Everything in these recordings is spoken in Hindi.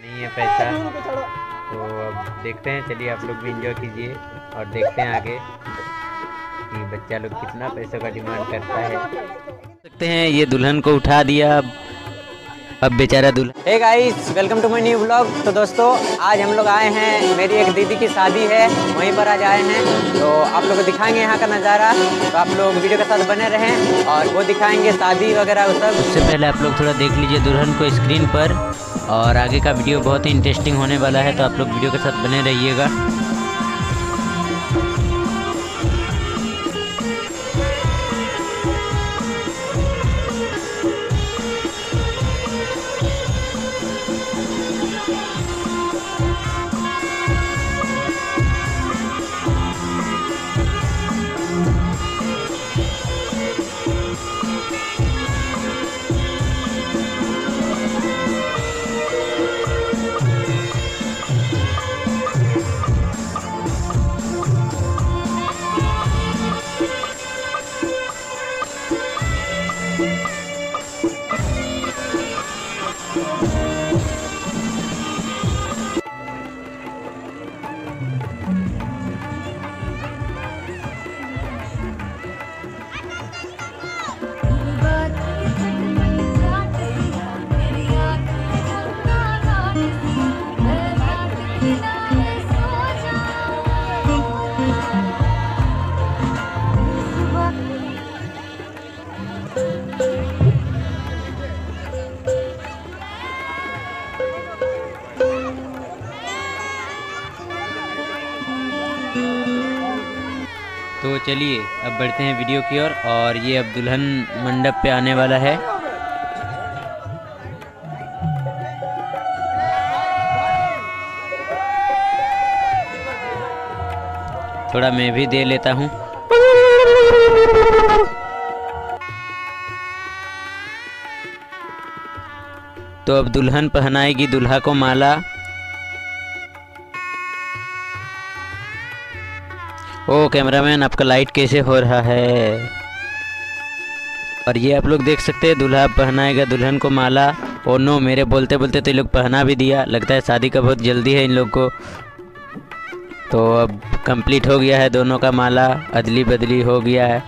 नहीं है पैसा। तो अब देखते हैं, चलिए आप लोग भी इंजॉय कीजिए और देखते हैं आगे कि बच्चा लोग कितना पैसों का डिमांड करता है। सकते हैं, ये दुल्हन को उठा दिया। अब बेचारा दुल्हन hey guys welcome to my new blog तो दोस्तों आज हम लोग आए हैं मेरी एक दीदी की शादी है वहीं पर आज आए हैं। तो आप लोग को दिखाएँगे यहाँ का नज़ारा। तो आप लोग वीडियो के साथ बने रहें और वो दिखाएँगे शादी वगैरह वो सब। उससे पहले आप लोग थोड़ा देख लीजिए दुल्हन को स्क्रीन पर। और आगे का वीडियो बहुत ही इंटरेस्टिंग होने वाला है तो आप लोग वीडियो के साथ बने रहिएगा। चलिए, अब बढ़ते हैं वीडियो की ओर और ये अब दुल्हन मंडप पे आने वाला है। थोड़ा मैं भी दे लेता हूँ। तो अब दुल्हन पहनाएगी दुल्हा को माला। ओ कैमरामैन, आपका लाइट कैसे हो रहा है? और ये आप लोग देख सकते हैं, दूल्हा पहनाएगा दुल्हन को माला। ओ नो, मेरे बोलते बोलते तो ये लोग पहना भी दिया। लगता है शादी का बहुत जल्दी है इन लोग को। तो अब कंप्लीट हो गया है दोनों का माला। अदली बदली हो गया है।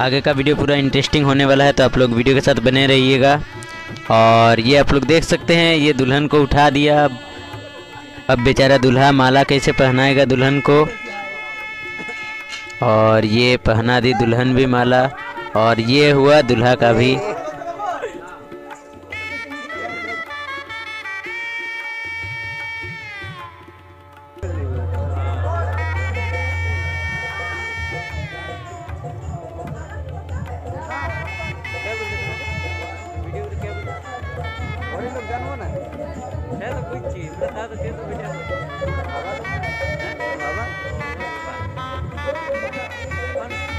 आगे का वीडियो पूरा इंटरेस्टिंग होने वाला है तो आप लोग वीडियो के साथ बने रहिएगा। और ये आप लोग देख सकते हैं, ये दुल्हन को उठा दिया। अब बेचारा दूल्हा माला कैसे पहनाएगा दुल्हन को? और ये पहना दी दुल्हन भी माला, और ये हुआ दूल्हा का भी। ਲੱਗਾ ਨੂੰ ਨਾ ਹੈ ਤਾਂ ਕੋਈ ਚੀਜ਼ ਦੱਸ ਦੇ ਤੂੰ ਵੀ ਜਾ ਬਾਬਾ ਬਾਬਾ ਬਾਬਾ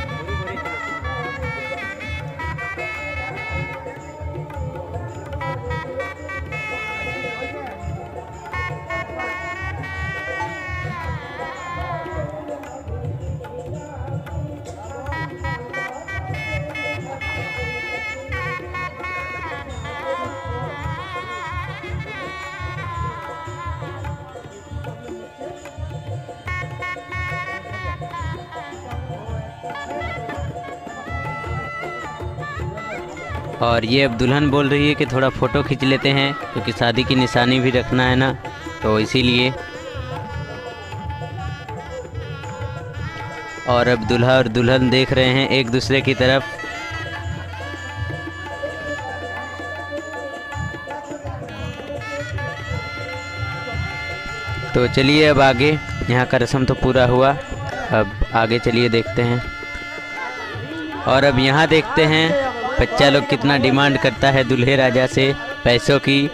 और ये अब दुल्हन बोल रही है कि थोड़ा फ़ोटो खींच लेते हैं, क्योंकि तो शादी की निशानी भी रखना है ना तो इसीलिए। और अब दूल्हा और दुल्हन देख रहे हैं एक दूसरे की तरफ़। तो चलिए अब आगे, यहाँ का रस्म तो पूरा हुआ, अब आगे चलिए देखते हैं। और अब यहाँ देखते हैं बच्चा लोग कितना डिमांड करता है दूल्हे राजा से पैसों की।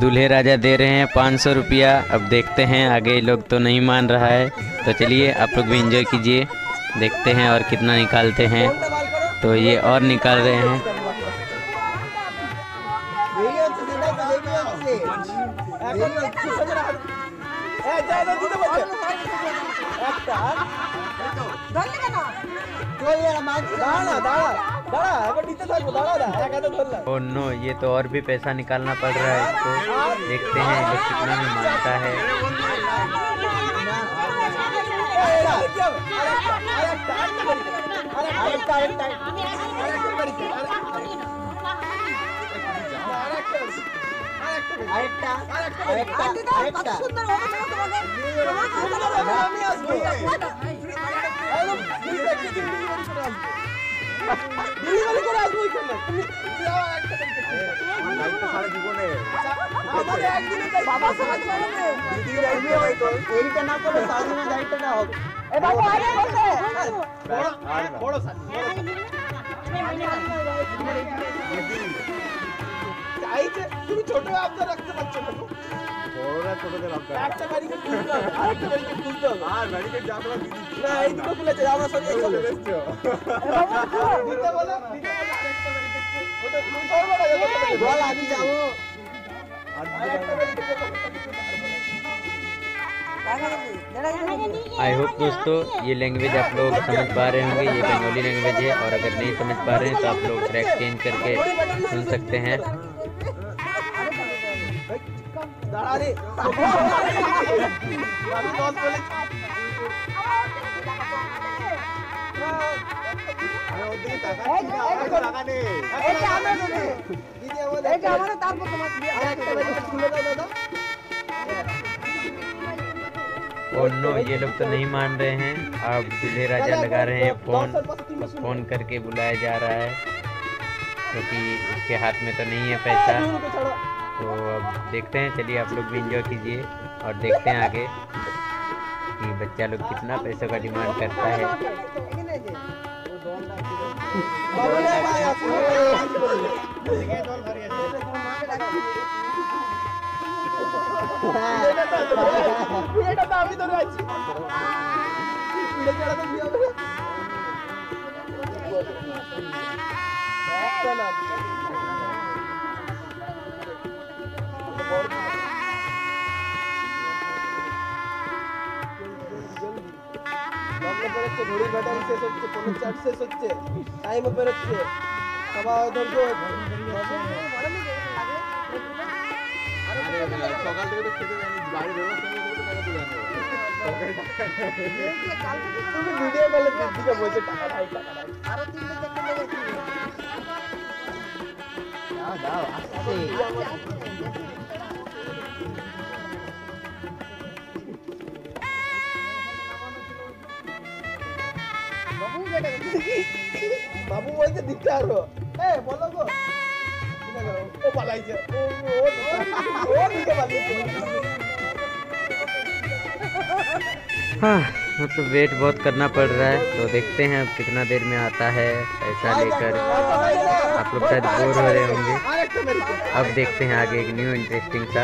दूल्हे राजा दे रहे हैं पाँच सौ रुपया। अब देखते हैं, आगे लोग तो नहीं मान रहा है। तो चलिए, आप लोग भी इंजॉय कीजिए। देखते हैं और कितना निकालते हैं। तो ये और निकाल रहे हैं। ओ नो ये तो और भी पैसा निकालना पड़ रहा है इसको। देखते हैं ये कितना में मानता है। আরেকটা। আরেকটা একটা সারা জীবনে দায়িত্বটা হবে। এবার বাইরে আমরা সব বল আমি যাব। আর একটা বাড়িকে आई होप दोस्तों ये लैंग्वेज आप लोग समझ पा रहे होंगे ये बंगाली लैंग्वेज है और अगर नहीं समझ पा रहे हैं तो आप लोग ट्रैक चेंज करके सुन सकते हैं और नो ये लोग तो नहीं मान रहे हैं अब दूल्हे राजा लगा रहे हैं फ़ोन फ़ोन करके बुलाया जा रहा है क्योंकि तो उसके हाथ में तो नहीं है पैसा तो अब देखते हैं चलिए आप लोग भी इंजॉय कीजिए और देखते हैं आगे कि बच्चा लोग कितना पैसों का डिमांड करता है শেষ হচ্ছে ফোনের চার্জ শেষ হচ্ছে টাইমও বেরোচ্ছে সবাই ধৈর্য সকাল থেকে তো খেতে দেয়নি, বাইরে বেরোনোর সঙ্গে তো টাকা তুলে আনব বাবু বলছে দিতে আরও। হ্যাঁ বলো গো। ও পালাইছে ও ও ও ও দিকে পালিয়েছে हाँ मतलब वेट बहुत करना पड़ रहा है तो देखते हैं अब कितना देर में आता है पैसा लेकर आप लोग शायद बोर हो रहे होंगे আরেকটা বেরিয়েছে अब देखते हैं आगे एक न्यू इंटरेस्टिंग सा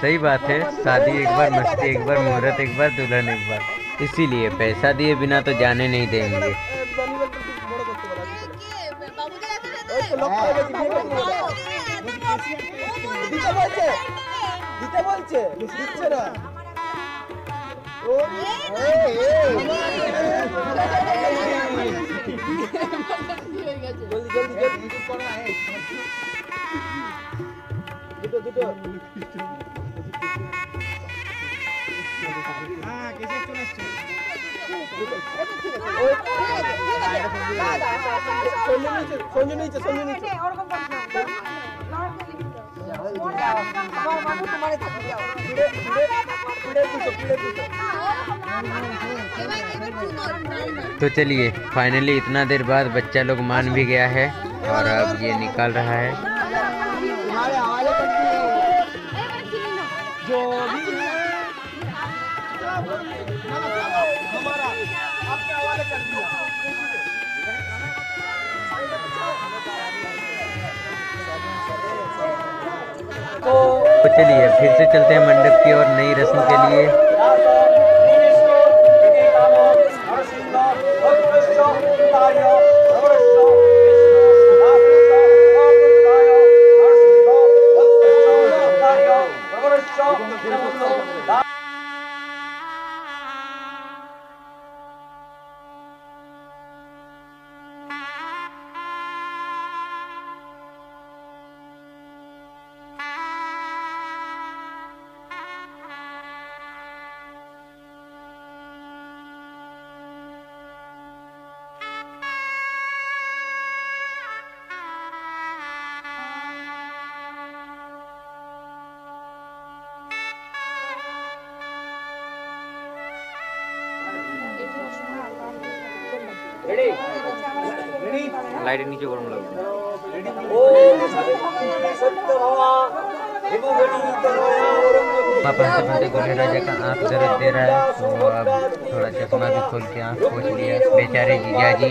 सही बात है शादी एक बार मस्ती एक बार मुहूर्त एक बार दुल्हन एक बार इसीलिए पैसा दिए बिना तो जाने नहीं देंगे এ, বানিয়ে একটু বড় করতে পারো ওই তো লক্ষ্য হয়ে গেছে, বিয়ে করতে পারো। দিতে বলছে দিতে বলছে দিচ্ছে না ও এই, এই। জলদি জলদি জলদি দুটো দুটো तो चलिए फाइनली इतना देर बाद बच्चा लोग मान भी गया है और अब ये निकाल रहा है। तो चलिए फिर से चलते हैं मंडप की और नई रस्म के लिए। লাইটের নিচে গরম লাগবে पापा से बंदे गोले राजा का आंख दर्द दे रहा है तो अब थोड़ा चश्मा भी खोल के आंख पोछ लिया बेचारे जीजा जी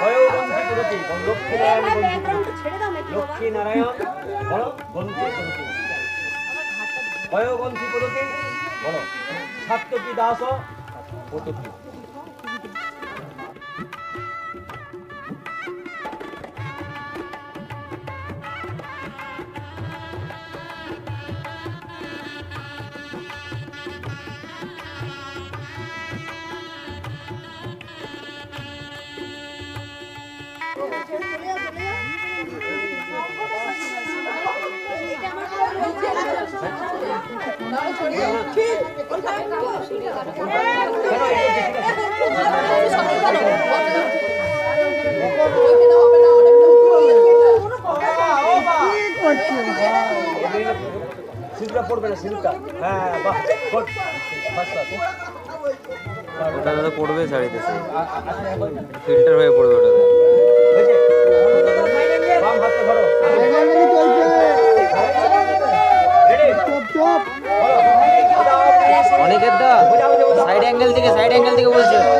হয়েও বঞ্চিত গতি লক্ষ্মী নারায়ণ বঞ্চিত গতি লক্ষ্মী নারায়ণ বলো বঞ্চিত গতি হয়েও বঞ্চিত গতি ছাত্র কি দাস পটকি সিল্কা পড়বে না পড়বে শাড়িতে ফিল্টার হয়ে পড়বে ওটা বাম হাতে অনেকের দা সাইড অ্যাঙ্গেল থেকে সাইড অ্যাঙ্গেল থেকে বলছে যাবো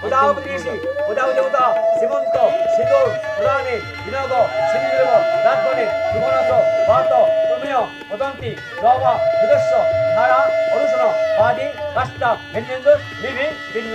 প্রদাবতী প্রদাব দেবতা শ্রীমন্ত শীতল প্রধানে বিনগ শ্রীদেব রাজগণে সুবনস ভারত প্রমেয় প্রদন্তি রবা বিদস্য ধারা অরুষণ বাদী কাষ্টা ভেন্দেন্দ্র নিভি ভিন্ন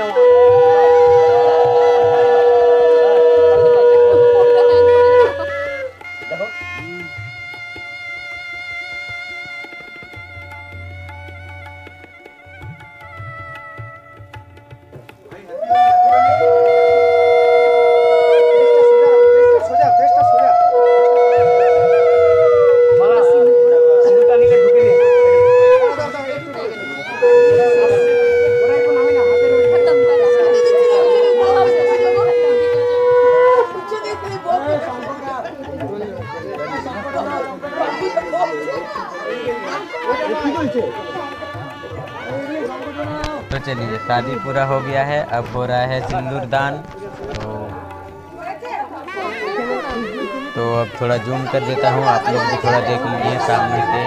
शादी पूरा हो गया है, अब हो रहा है सिंदूर दान। तो तो अब थोड़ा जूम कर देता हूँ, आप लोग भी थोड़ा देख लीजिए सामने से।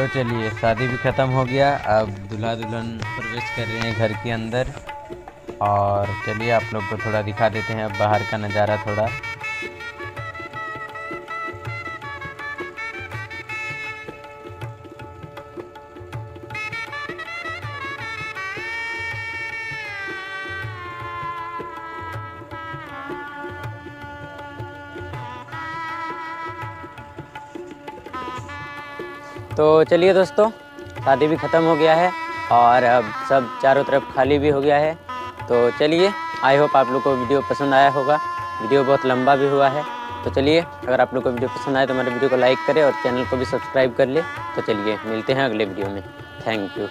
तो चलिए, शादी भी ख़त्म हो गया। अब दूल्हा दुल्हन प्रवेश कर रहे हैं घर के अंदर। और चलिए, आप लोग को थोड़ा दिखा देते हैं अब बाहर का नज़ारा थोड़ा। तो चलिए दोस्तों, शादी भी ख़त्म हो गया है और अब सब चारों तरफ़ खाली भी हो गया है। तो चलिए आई होप आप लोग को वीडियो पसंद आया होगा। वीडियो बहुत लंबा भी हुआ है। तो चलिए, अगर आप लोग को वीडियो पसंद आए तो हमारे वीडियो को लाइक करें और चैनल को भी सब्सक्राइब कर ले। तो चलिए, मिलते हैं अगले वीडियो में। Thank you